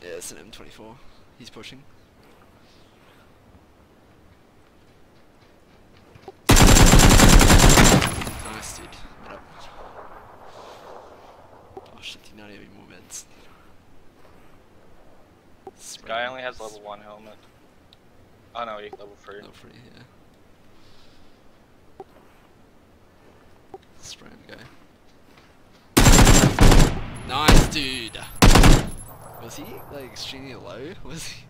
Yeah, it's an M24. He's pushing. Nice, dude. Get up. Oh shit, you not any more meds? This guy only has level 1 helmet. Oh no, he level 3. Level 3, yeah. Spray him, guy. Nice, dude! Was he, like, extremely low? Was he?